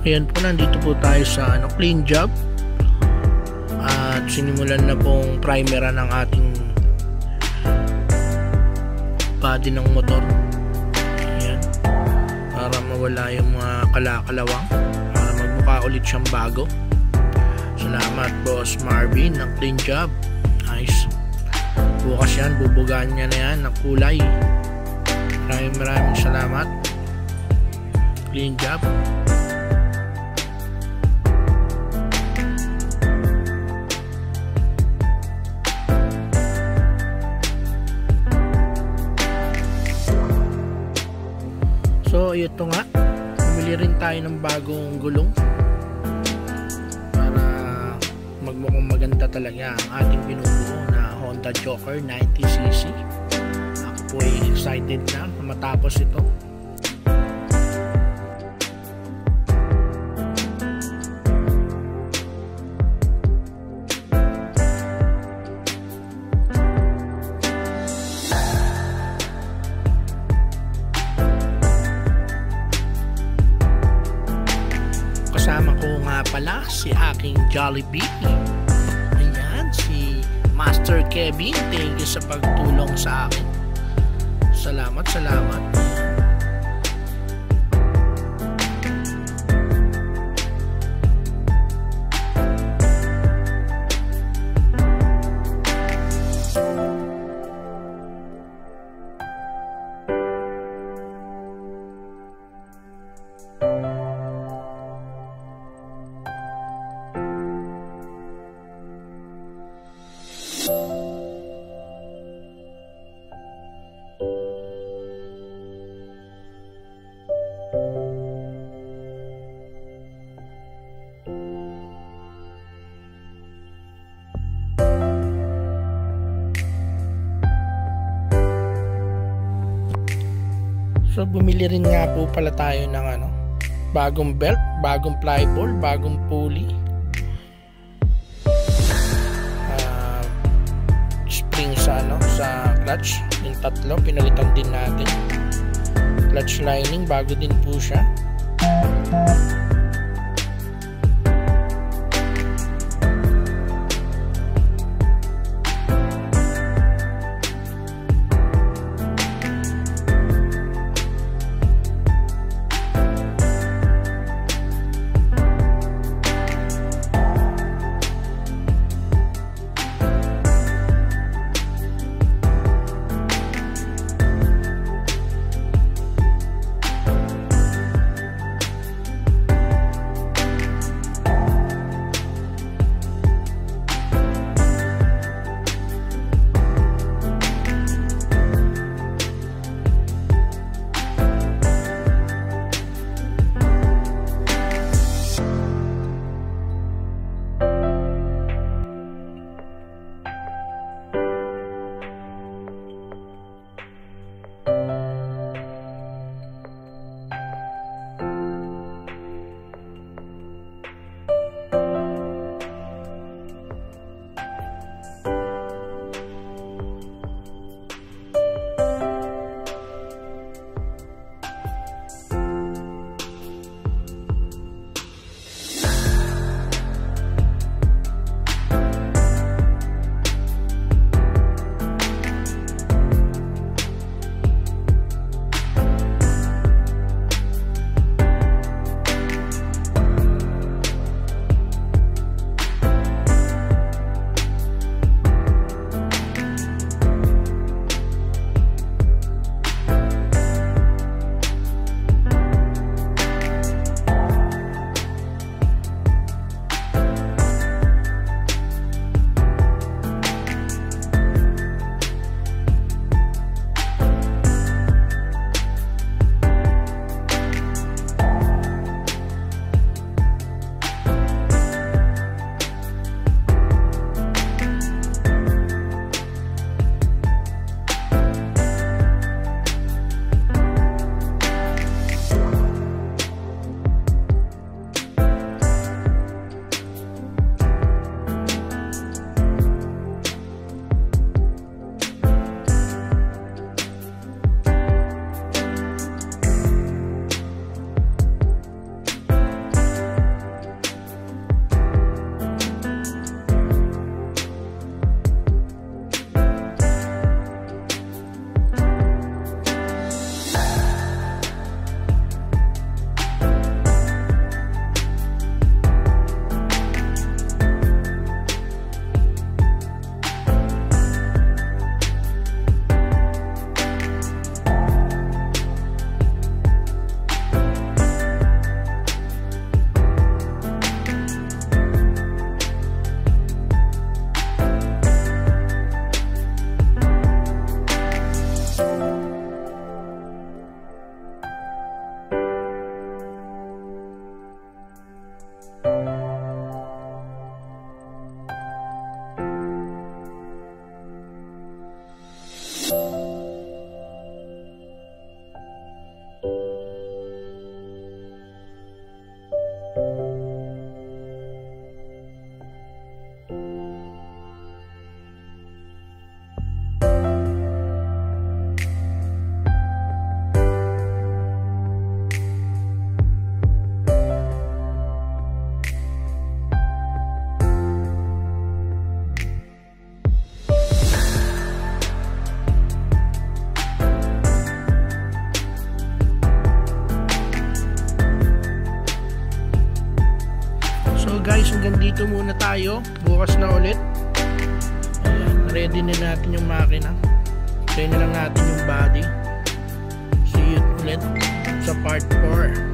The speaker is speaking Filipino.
Ayan po, nandito po tayo sa ano, clean job. At sinimulan na pong primera ng ating body ng motor. Ayan. Para mawala yung mga kalakalawang. Para magmukha ulit siyang bago. Salamat Boss Marvin ng clean job. Nice. Bukas yan, bubugaan niya na yan ng kulay. Maraming maraming salamat. Clean job. So, ito nga. Bumili rin tayo ng bagong gulong para magmukhang maganda talaga ang ating binubuo na Honda Joker 90cc. Ako po ay excited na matapos ito. Jollibee. Ayan, si Master Kevin. Thank you sa pagtulong sa akin. Salamat, salamat. So bumili rin nga po pala tayo ng ano, bagong belt, bagong ply ball, bagong pulley. Ah, spring sa ano, sa clutch, yung tatlo pinalitan din natin. Clutch lining bago din po siya. Guys, hanggang dito muna tayo. Bukas na ulit. Ayan, ready na natin yung makina. Try na lang natin yung body. See you ulit sa part 4.